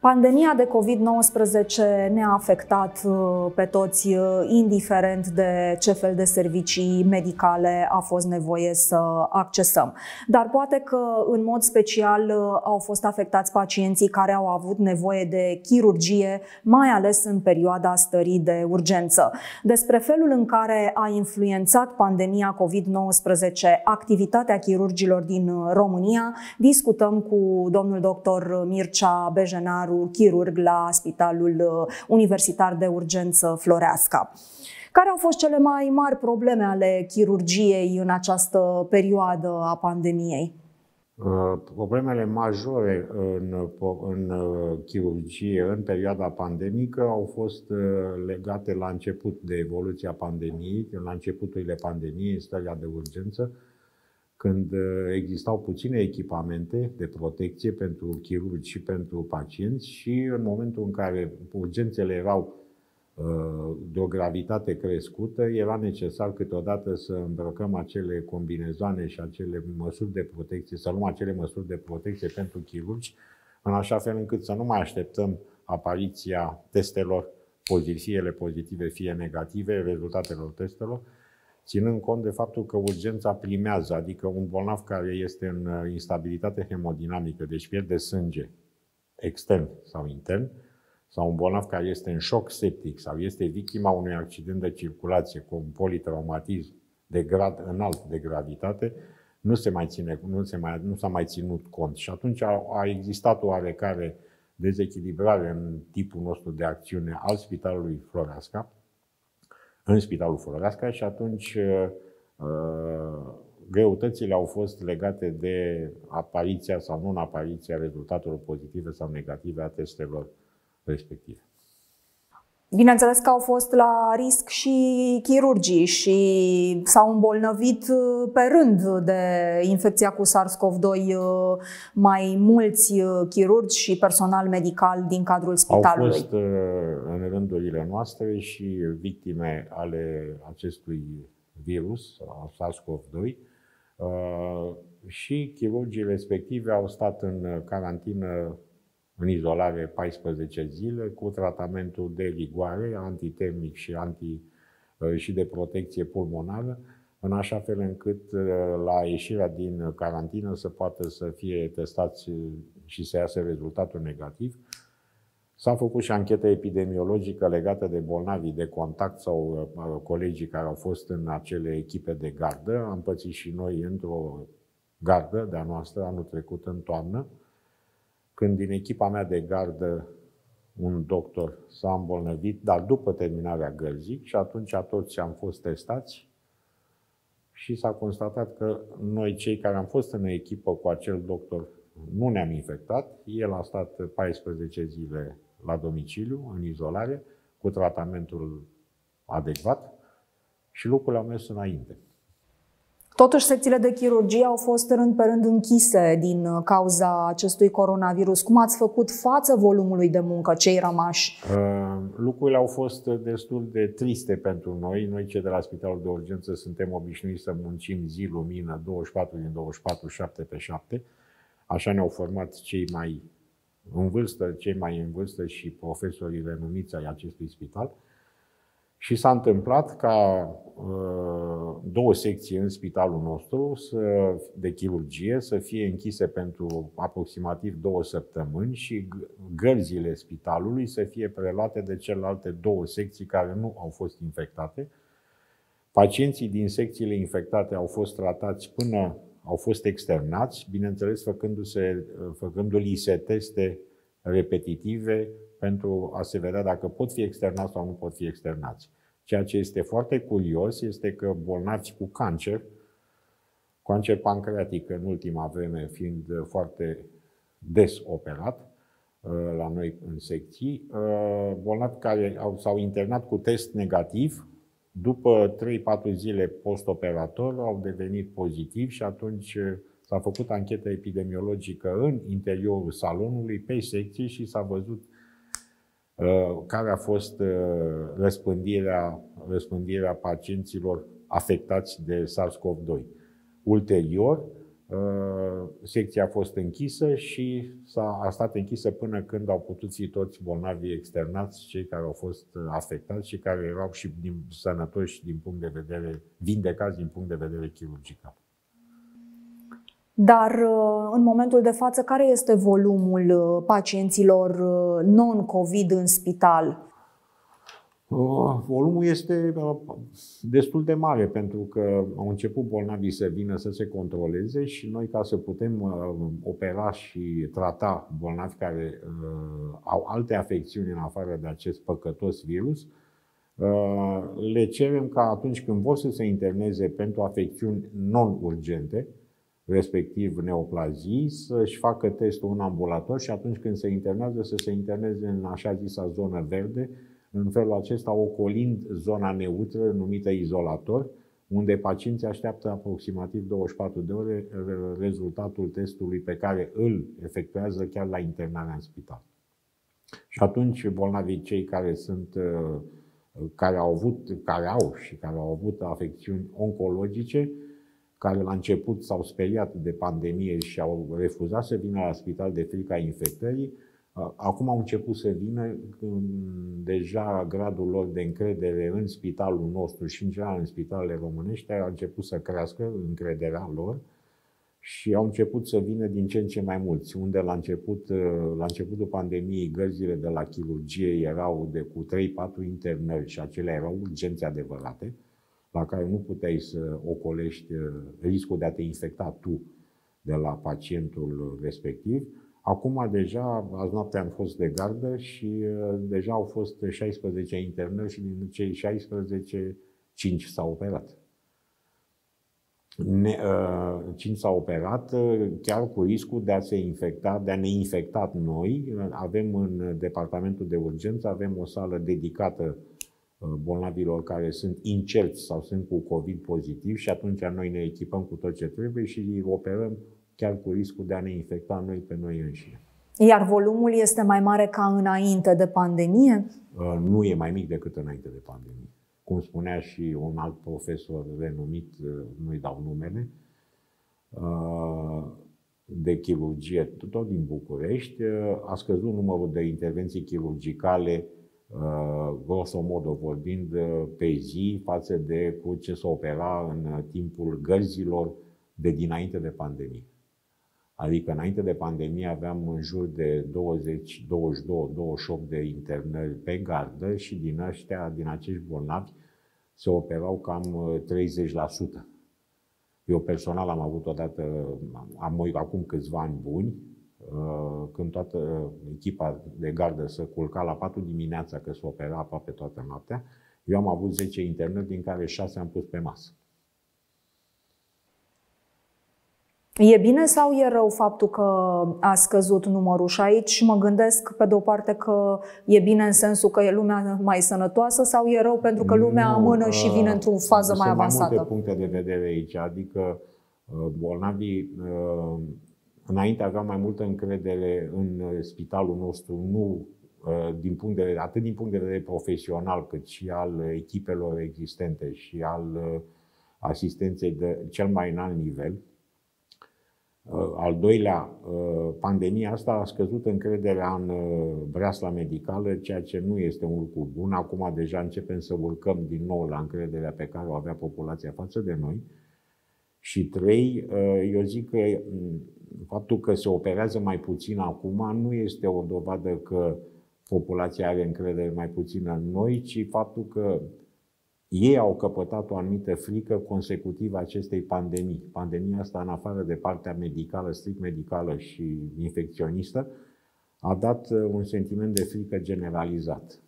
Pandemia de COVID-19 ne-a afectat uh, pe toți, uh, indiferent de ce fel de servicii medicale a fost nevoie să accesăm. Dar poate că, în mod special, uh, au fost afectați pacienții care au avut nevoie de chirurgie, mai ales în perioada stării de urgență. Despre felul în care a influențat pandemia COVID-19 activitatea chirurgilor din România, discutăm cu domnul doctor Mircea Bejenar, Maru, chirurg la Spitalul uh, Universitar de Urgență Floreasca. Care au fost cele mai mari probleme ale chirurgiei în această perioadă a pandemiei? Uh, problemele majore în, în uh, chirurgie în perioada pandemică au fost legate la început de evoluția pandemiei, la începuturile pandemiei, starea de urgență, când uh, existau puține echipamente de protecție pentru chirurgi și pentru pacienți și în momentul în care urgențele erau uh, de o gravitate crescută, era necesar câteodată să îmbrăcăm acele combinezoane și acele măsuri de protecție, să luăm acele măsuri de protecție pentru chirurgi, în așa fel încât să nu mai așteptăm apariția testelor pozitive, fie ele pozitive, fie negative, rezultatelor testelor, ținând cont de faptul că urgența primează, adică un bolnav care este în uh, instabilitate hemodinamică, deci pierde sânge extern sau intern, sau un bolnav care este în șoc septic sau este victima unui accident de circulație cu un politraumatism de grad înalt de gravitate, nu, se mai ține, nu, se mai, nu s-a mai ținut cont. Și atunci a, a existat o oarecare dezechilibrare în tipul nostru de acțiune al Spitalului Floreasca, în Spitalul Floreasca și atunci uh, uh, greutățile au fost legate de apariția sau non-apariția rezultatelor pozitive sau negative a testelor respective. Bineînțeles că au fost la risc și chirurgii și s-au îmbolnăvit uh, pe rând de infecția cu SARS-CoV-2 mai mulți chirurgi și personal medical din cadrul spitalului. Au fost în rândurile noastre și victime ale acestui virus, SARS-CoV-2, și chirurgii respective au stat în carantină în izolare 14 zile cu tratamentul de rigoare, antitermic și, anti, și de protecție pulmonară, în așa fel încât la ieșirea din carantină să poată să fie testați și să iasă rezultatul negativ. S-a făcut și anchetă epidemiologică legată de bolnavii de contact sau uh, colegii care au fost în acele echipe de gardă. Am pățit și noi într-o gardă de-a noastră anul trecut în toamnă, când din echipa mea de gardă un doctor s-a îmbolnăvit, dar după terminarea gărzii și atunci toți am fost testați și s-a constatat că noi cei care am fost în echipă cu acel doctor nu ne-am infectat. El a stat 14 zile la domiciliu, în izolare, cu tratamentul adecvat și lucrurile au mers înainte. Totuși, secțiile de chirurgie au fost rând pe rând închise din uh, cauza acestui coronavirus. Cum ați făcut față volumului de muncă, cei rămași? Uh, lucrurile au fost destul de triste pentru noi. Noi, cei de la Spitalul de Urgență, suntem obișnuiți să muncim zi, lumină, 24 din 24, 7 pe 7. Așa ne-au format cei mai în vârstă, cei mai în vârstă și profesorii renumiți ai acestui spital. Și s-a întâmplat ca uh, două secții în spitalul nostru să, de chirurgie să fie închise pentru aproximativ două săptămâni și gărzile spitalului să fie preluate de celelalte două secții care nu au fost infectate. Pacienții din secțiile infectate au fost tratați până au fost externați, bineînțeles făcându-se, făcându-li se teste repetitive pentru a se vedea dacă pot fi externați sau nu pot fi externați. Ceea ce este foarte curios este că bolnavi cu cancer, cancer pancreatic în ultima vreme fiind foarte des operat uh, la noi în secții, uh, bolnavi care au, s-au internat cu test negativ, după 3-4 zile post-operator au devenit pozitivi și atunci uh, s-a făcut anchetă epidemiologică în interiorul salonului, pe secții și s-a văzut Uh, care a fost uh, răspândirea, răspândirea pacienților afectați de SARS-CoV-2. Ulterior, secția a fost închisă și s-a, a stat închisă până când au putut fi toți bolnavii externați, cei care au fost afectați și care erau și din, sănătoși din punct de vedere, vindecați din punct de vedere chirurgical. Dar în momentul de față, care este volumul pacienților non-COVID în spital? Uh, volumul este uh, destul de mare pentru că au început bolnavii să vină să se controleze și noi ca să putem uh, opera și trata bolnavi care au alte afecțiuni în afară de acest păcătos virus, le cerem ca atunci când vor să se interneze pentru afecțiuni non-urgente, respectiv neoplazii, să-și facă testul în ambulator și atunci când se internează să se interneze în așa zisa zonă verde, în felul acesta ocolind zona neutră numită izolator, unde pacienții așteaptă aproximativ 24 de ore rezultatul testului pe care îl efectuează chiar la internarea în spital. Și atunci bolnavii cei care sunt care au avut, care au și care au avut afecțiuni oncologice, care la început s-au speriat de pandemie și au refuzat să vină la spital de frica infectării, Acum au început să vină deja gradul lor de încredere în spitalul nostru și în general în spitalele românești a început să crească încrederea lor și au început să vină din ce în ce mai mulți. Unde la, început, la începutul pandemiei gărzile de la chirurgie erau de cu 3-4 internări și acelea erau urgențe adevărate, la care nu puteai să ocolești riscul de a te infecta tu de la pacientul respectiv Acum deja, azi noapte am fost de gardă și uh, deja au fost 16 internări și din cei 16, 5 s-au operat. Ne, uh, 5 s-au operat uh, chiar cu riscul de a se infecta, de a ne infecta noi. Avem în departamentul de urgență, avem o sală dedicată uh, bolnavilor care sunt incerți sau sunt cu COVID pozitiv și atunci noi ne echipăm cu tot ce trebuie și îi operăm chiar cu riscul de a ne infecta noi pe noi înșine. Iar volumul este mai mare ca înainte de pandemie? Uh, nu e mai mic decât înainte de pandemie. Cum spunea și un alt profesor renumit, uh, nu-i dau numele, uh, de chirurgie, tot din București, a scăzut numărul de intervenții chirurgicale, grosomodo vorbind, pe zi, față de cu ce se opera în timpul gărzilor de dinainte de pandemie. Adică înainte de pandemie aveam în jur de 20, 22, 28 de internări pe gardă și din ăștia, din acești bolnavi, se operau cam 30%. Uh, Eu personal am avut odată, am acum câțiva ani buni, uh, când toată echipa de gardă se culca la 4 dimineața, că se opera aproape toată noaptea, eu am avut 10 internări, din care 6 am pus pe masă. E bine sau e rău faptul că a scăzut numărul? Și aici mă gândesc, pe de o parte, că e bine în sensul că e lumea mai sănătoasă sau e rău pentru că lumea nu, amână și vine într-o fază mai avansată? Sunt mai multe puncte de vedere aici, adică uh, bolnavii uh, înainte aveau mai multă încredere în spitalul nostru, nu uh, din punct de vedere, atât din punct de vedere profesional, cât și al echipelor existente și al asistenței de cel mai înalt nivel. Uh, al doilea, uh, pandemia asta a scăzut încrederea în uh, breasla medicală, ceea ce nu este un lucru bun. Acum deja începem să urcăm din nou la încrederea pe care o avea populația față de noi. Și trei, eu zic că mm, faptul că se operează mai puțin acum nu este o dovadă că populația are încredere mai puțină în noi, ci faptul că ei au căpătat o anumită frică consecutivă acestei pandemii. Pandemia asta, în afară de partea medicală, strict medicală și infecționistă, a dat uh, un sentiment de frică generalizat.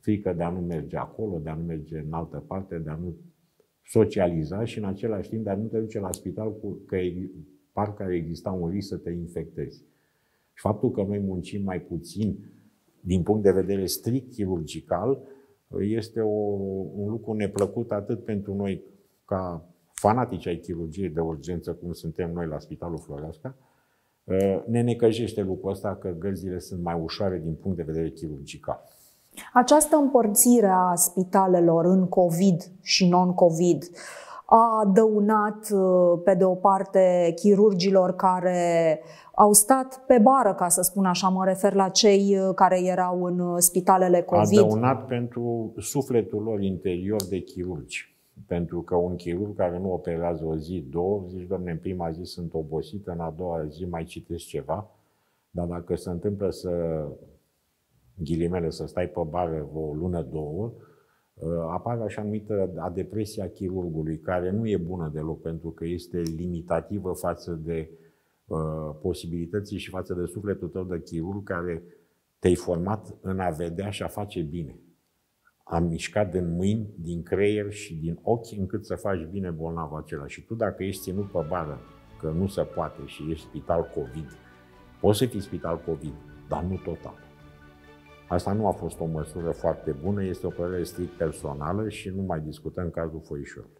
Frică de a nu merge acolo, de a nu merge în altă parte, de a nu socializa și în același timp de a nu te duce la spital cu că parcă ar exista un risc să te infectezi. Și faptul că noi muncim mai puțin din punct de vedere strict chirurgical, este o, un lucru neplăcut atât pentru noi ca fanatici ai chirurgiei de urgență, cum suntem noi la Spitalul Floreasca, ă, ne necăjește lucrul ăsta că gărzile sunt mai ușoare din punct de vedere chirurgical. Această împărțire a spitalelor în COVID și non-COVID a dăunat, pe de o parte, chirurgilor care au stat pe bară, ca să spun așa, mă refer la cei care erau în spitalele COVID. A dăunat pentru sufletul lor interior de chirurgi. Pentru că un chirurg care nu operează o zi, două, zici, domne, în prima zi sunt obosită, în a doua zi mai citesc ceva, dar dacă se întâmplă să, ghilimele, să stai pe bară o lună, două, ă, apare așa numită a depresia chirurgului, care nu e bună deloc, pentru că este limitativă față de uh, posibilității și față de sufletul tău de chirurg care te-ai format în a vedea și a face bine am mișcat din mâini, din creier și din ochi încât să faci bine bolnavul acela. Și tu dacă ești ținut pe bară că nu se poate și ești spital COVID, poți să fii spital COVID, dar nu total. Asta nu a fost o măsură foarte bună, este o părere strict personală și nu mai discutăm cazul foișorului.